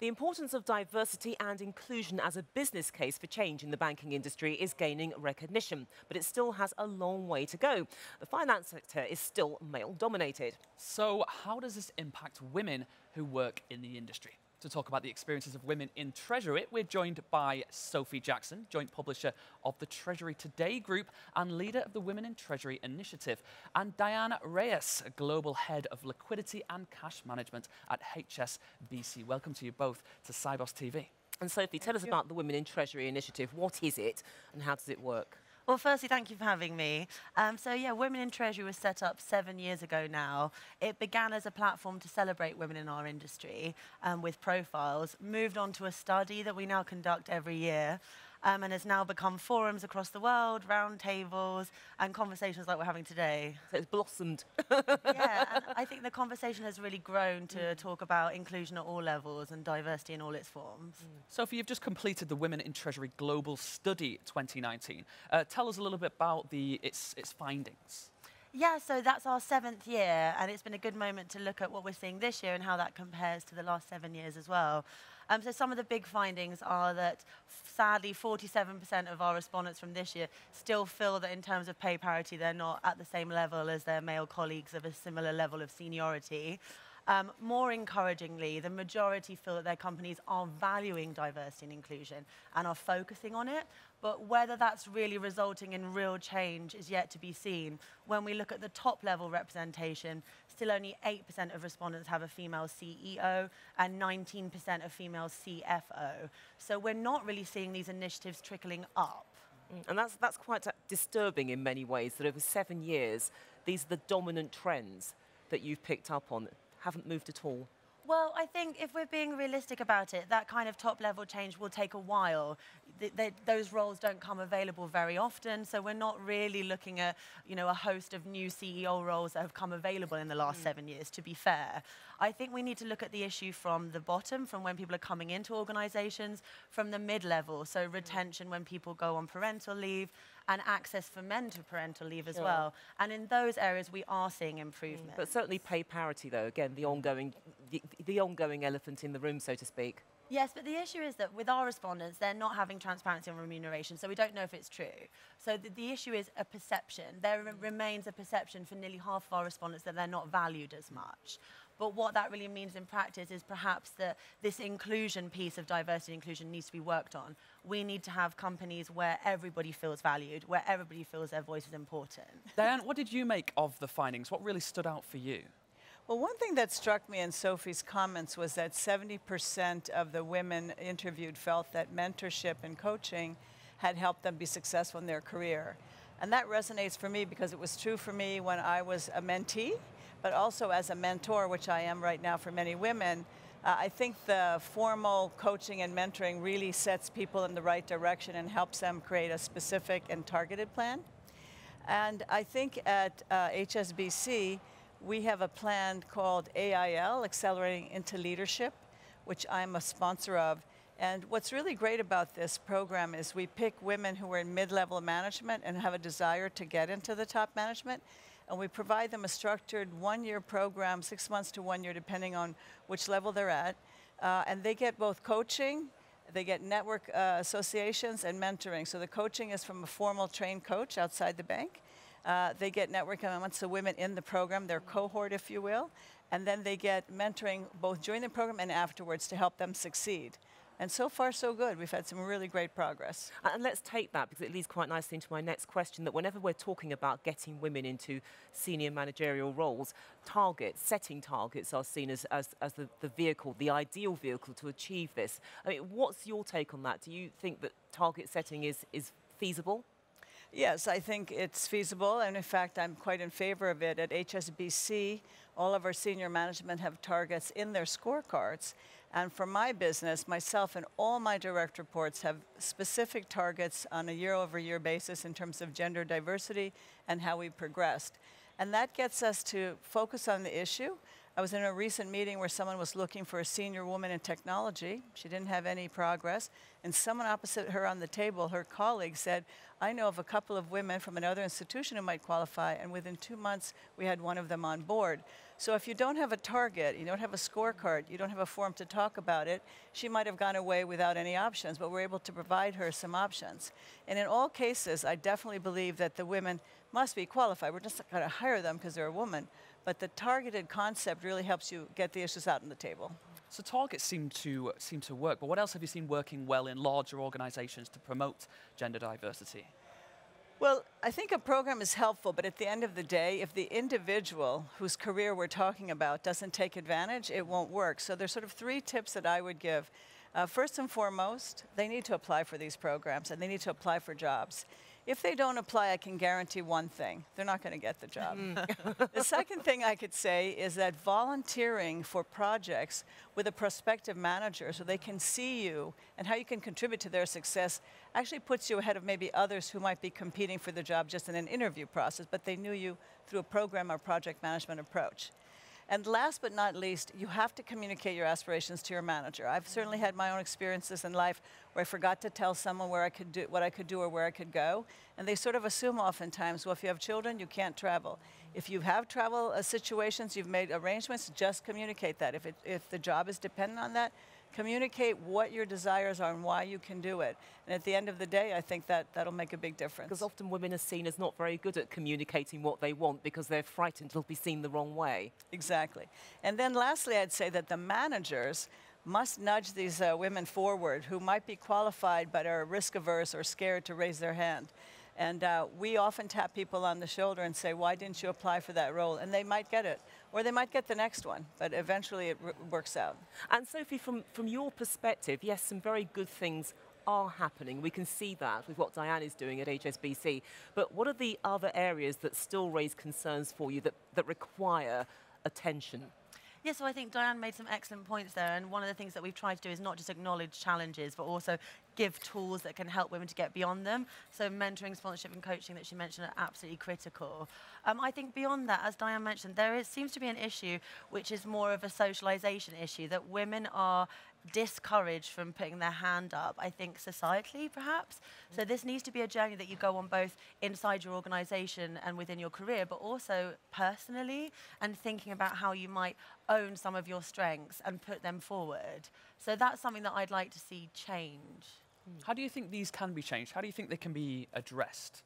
The importance of diversity and inclusion as a business case for change in the banking industry is gaining recognition, but it still has a long way to go. The finance sector is still male dominated. So, how does this impact women who work in the industry? To talk about the experiences of women in Treasury, we're joined by Sophie Jackson, joint publisher of the Treasury Today Group and leader of the Women in Treasury Initiative, and Diane Reyes, global head of liquidity and cash management at HSBC. Welcome to you both to Sibos TV. And Sophie, tell us about the Women in Treasury Initiative. What is it and how does it work? Well, firstly, thank you for having me. Um, so, yeah, Women in Treasury was set up seven years ago now. It began as a platform to celebrate women in our industry um, with profiles, moved on to a study that we now conduct every year um, and has now become forums across the world, roundtables, and conversations like we're having today. So it's blossomed. yeah, and I think the conversation has really grown to mm. talk about inclusion at all levels and diversity in all its forms. Mm. Sophie, you've just completed the Women in Treasury Global Study 2019. Uh, tell us a little bit about the, its, its findings. Yeah, so that's our seventh year, and it's been a good moment to look at what we're seeing this year and how that compares to the last seven years as well. Um, so some of the big findings are that sadly 47% of our respondents from this year still feel that in terms of pay parity they're not at the same level as their male colleagues of a similar level of seniority. Um, more encouragingly, the majority feel that their companies are valuing diversity and inclusion and are focusing on it. But whether that's really resulting in real change is yet to be seen. When we look at the top level representation, still only 8% of respondents have a female CEO and 19% of female CFO. So we're not really seeing these initiatives trickling up. Mm, and that's, that's quite disturbing in many ways, that over seven years, these are the dominant trends that you've picked up on haven't moved at all? Well, I think if we're being realistic about it, that kind of top level change will take a while. Those roles don't come available very often, so we're not really looking at you know, a host of new CEO roles that have come available in the last mm. seven years, to be fair. I think we need to look at the issue from the bottom, from when people are coming into organizations, from the mid level, so mm. retention when people go on parental leave, and access for men to parental leave as sure. well. And in those areas, we are seeing improvement. Mm, but certainly pay parity, though, again, the ongoing, the, the ongoing elephant in the room, so to speak. Yes, but the issue is that with our respondents, they're not having transparency on remuneration, so we don't know if it's true. So the, the issue is a perception. There mm. remains a perception for nearly half of our respondents that they're not valued as much. But what that really means in practice is perhaps that this inclusion piece of diversity and inclusion needs to be worked on. We need to have companies where everybody feels valued, where everybody feels their voice is important. Diane, what did you make of the findings? What really stood out for you? Well, one thing that struck me in Sophie's comments was that 70% of the women interviewed felt that mentorship and coaching had helped them be successful in their career. And that resonates for me because it was true for me when I was a mentee but also as a mentor, which I am right now for many women, uh, I think the formal coaching and mentoring really sets people in the right direction and helps them create a specific and targeted plan. And I think at uh, HSBC, we have a plan called AIL, Accelerating into Leadership, which I'm a sponsor of. And what's really great about this program is we pick women who are in mid-level management and have a desire to get into the top management and we provide them a structured one-year program, six months to one year, depending on which level they're at. Uh, and they get both coaching, they get network uh, associations and mentoring. So the coaching is from a formal trained coach outside the bank. Uh, they get networking amongst the women in the program, their cohort, if you will. And then they get mentoring both during the program and afterwards to help them succeed. And so far, so good. We've had some really great progress. And let's take that because it leads quite nicely into my next question that whenever we're talking about getting women into senior managerial roles, targets, setting targets are seen as, as, as the, the vehicle, the ideal vehicle to achieve this. I mean, what's your take on that? Do you think that target setting is, is feasible? Yes, I think it's feasible, and in fact, I'm quite in favor of it. At HSBC, all of our senior management have targets in their scorecards, and for my business, myself and all my direct reports have specific targets on a year over year basis in terms of gender diversity and how we progressed. And that gets us to focus on the issue. I was in a recent meeting where someone was looking for a senior woman in technology. She didn't have any progress. And someone opposite her on the table, her colleague, said, I know of a couple of women from another institution who might qualify, and within two months, we had one of them on board. So if you don't have a target, you don't have a scorecard, you don't have a forum to talk about it, she might have gone away without any options, but we're able to provide her some options. And in all cases, I definitely believe that the women must be qualified. We're just not going to hire them because they're a woman. But the targeted concept really helps you get the issues out on the table. So targets seem to seem to work, but what else have you seen working well in larger organizations to promote gender diversity? Well, I think a program is helpful, but at the end of the day, if the individual whose career we're talking about doesn't take advantage, it won't work. So there's sort of three tips that I would give. Uh, first and foremost, they need to apply for these programs and they need to apply for jobs. If they don't apply, I can guarantee one thing they're not going to get the job. Mm. the second thing I could say is that volunteering for projects with a prospective manager so they can see you and how you can contribute to their success actually puts you ahead of maybe others who might be competing for the job just in an interview process, but they knew you through a program or project management approach. And last but not least, you have to communicate your aspirations to your manager. I've certainly had my own experiences in life where I forgot to tell someone where I could do what I could do or where I could go, and they sort of assume oftentimes, well, if you have children, you can't travel. If you have travel uh, situations, you've made arrangements, just communicate that. If it, if the job is dependent on that, communicate what your desires are and why you can do it. And at the end of the day, I think that that'll make a big difference. Because often women are seen as not very good at communicating what they want because they're frightened it'll be seen the wrong way. Exactly. And then lastly, I'd say that the managers must nudge these uh, women forward who might be qualified but are risk averse or scared to raise their hand. And uh, we often tap people on the shoulder and say, why didn't you apply for that role? And they might get it, or they might get the next one, but eventually it works out. And Sophie, from, from your perspective, yes, some very good things are happening. We can see that with what Diane is doing at HSBC. But what are the other areas that still raise concerns for you that, that require attention? Yeah, so I think Diane made some excellent points there. And one of the things that we've tried to do is not just acknowledge challenges, but also give tools that can help women to get beyond them. So mentoring, sponsorship and coaching that she mentioned are absolutely critical. Um, I think beyond that, as Diane mentioned, there is, seems to be an issue which is more of a socialization issue, that women are discouraged from putting their hand up, I think, societally, perhaps. So this needs to be a journey that you go on both inside your organization and within your career, but also personally and thinking about how you might own some of your strengths and put them forward. So that's something that I'd like to see change. How do you think these can be changed? How do you think they can be addressed?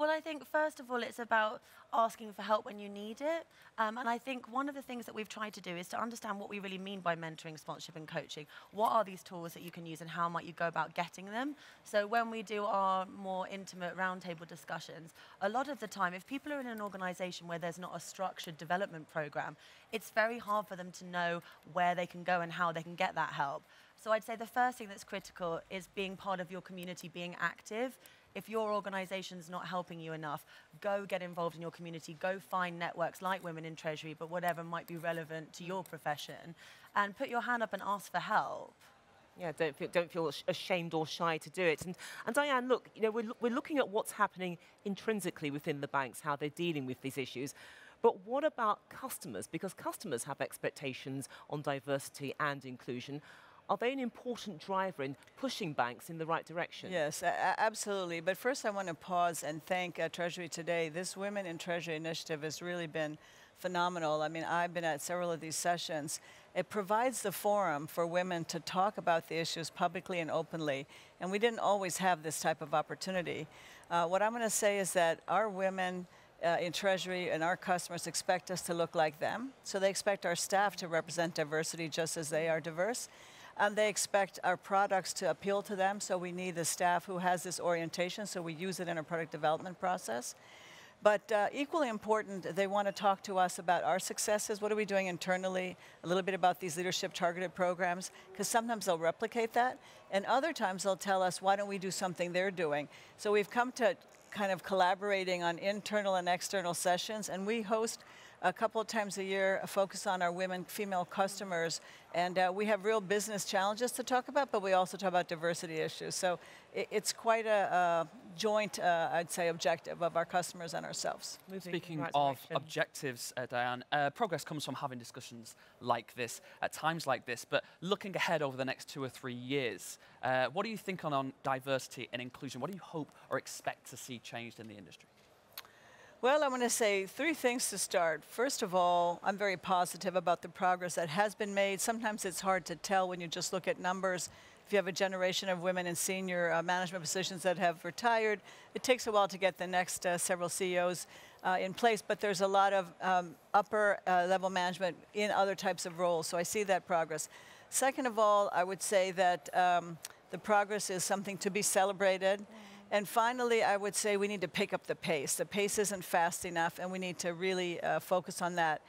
Well, I think first of all, it's about asking for help when you need it. Um, and I think one of the things that we've tried to do is to understand what we really mean by mentoring, sponsorship, and coaching. What are these tools that you can use, and how might you go about getting them? So when we do our more intimate roundtable discussions, a lot of the time, if people are in an organisation where there's not a structured development program, it's very hard for them to know where they can go and how they can get that help. So I'd say the first thing that's critical is being part of your community, being active if your organization's not helping you enough, go get involved in your community, go find networks like Women in Treasury, but whatever might be relevant to your profession, and put your hand up and ask for help. Yeah, don't feel, don't feel ashamed or shy to do it. And, and Diane, look, you know, we're, we're looking at what's happening intrinsically within the banks, how they're dealing with these issues. But what about customers? Because customers have expectations on diversity and inclusion. Are they an important driver in pushing banks in the right direction? Yes, absolutely. But first, I want to pause and thank uh, Treasury Today. This Women in Treasury initiative has really been phenomenal. I mean, I've been at several of these sessions. It provides the forum for women to talk about the issues publicly and openly, and we didn't always have this type of opportunity. Uh, what I'm going to say is that our women uh, in Treasury and our customers expect us to look like them, so they expect our staff to represent diversity just as they are diverse and they expect our products to appeal to them, so we need the staff who has this orientation, so we use it in our product development process. But uh, equally important, they want to talk to us about our successes. What are we doing internally? A little bit about these leadership targeted programs, because sometimes they'll replicate that, and other times they'll tell us, why don't we do something they're doing? So we've come to kind of collaborating on internal and external sessions, and we host a couple of times a year focus on our women, female customers. And uh, we have real business challenges to talk about, but we also talk about diversity issues. So it, it's quite a, joint, uh, I'd say, objective of our customers and ourselves. Moving Speaking in the right of objectives, uh, Diane, uh, progress comes from having discussions like this, at times like this, but looking ahead over the next two or three years, uh, what do you think on, on diversity and inclusion? What do you hope or expect to see changed in the industry? Well, I want to say three things to start. First of all, I'm very positive about the progress that has been made. Sometimes it's hard to tell when you just look at numbers. If you have a generation of women in senior uh, management positions that have retired, it takes a while to get the next uh, several CEOs uh, in place, but there's a lot of um, upper uh, level management in other types of roles, so I see that progress. Second of all, I would say that um, the progress is something to be celebrated. And finally, I would say we need to pick up the pace. The pace isn't fast enough, and we need to really uh, focus on that.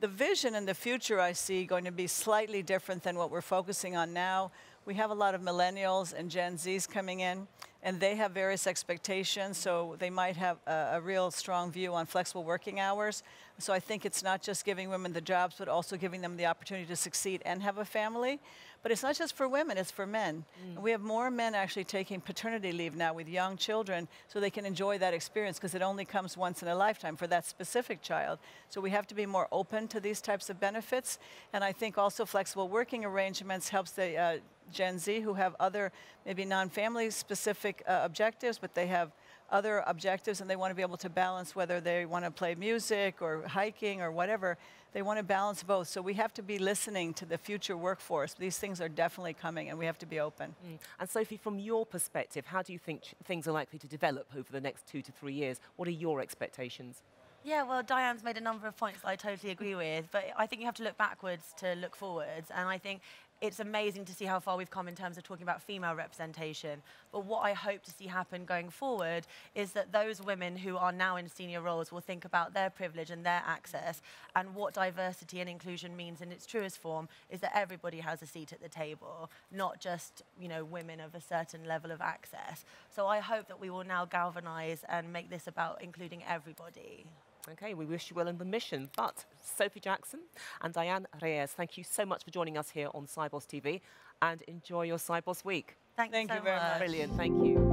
The vision in the future I see going to be slightly different than what we're focusing on now. We have a lot of millennials and Gen Zs coming in, and they have various expectations, so they might have a, a real strong view on flexible working hours. So I think it's not just giving women the jobs, but also giving them the opportunity to succeed and have a family. But it's not just for women, it's for men. And we have more men actually taking paternity leave now with young children so they can enjoy that experience because it only comes once in a lifetime for that specific child. So we have to be more open to these types of benefits. And I think also flexible working arrangements helps the uh, Gen Z who have other maybe non-family specific uh, objectives, but they have other objectives and they want to be able to balance whether they want to play music or hiking or whatever. They want to balance both. So we have to be listening to the future workforce. These things are definitely coming and we have to be open. Mm. And Sophie, from your perspective, how do you think things are likely to develop over the next two to three years? What are your expectations? Yeah, well, Diane's made a number of points that I totally agree with, but I think you have to look backwards to look forwards. And I think it's amazing to see how far we've come in terms of talking about female representation. But what I hope to see happen going forward is that those women who are now in senior roles will think about their privilege and their access and what diversity and inclusion means in its truest form is that everybody has a seat at the table, not just, you know, women of a certain level of access. So I hope that we will now galvanize and make this about including everybody. Okay, we wish you well in the mission. But Sophie Jackson and Diane Reyes, thank you so much for joining us here on Sibos TV and enjoy your Sibos week. Thanks Thank so you very much. much. Brilliant, thank you.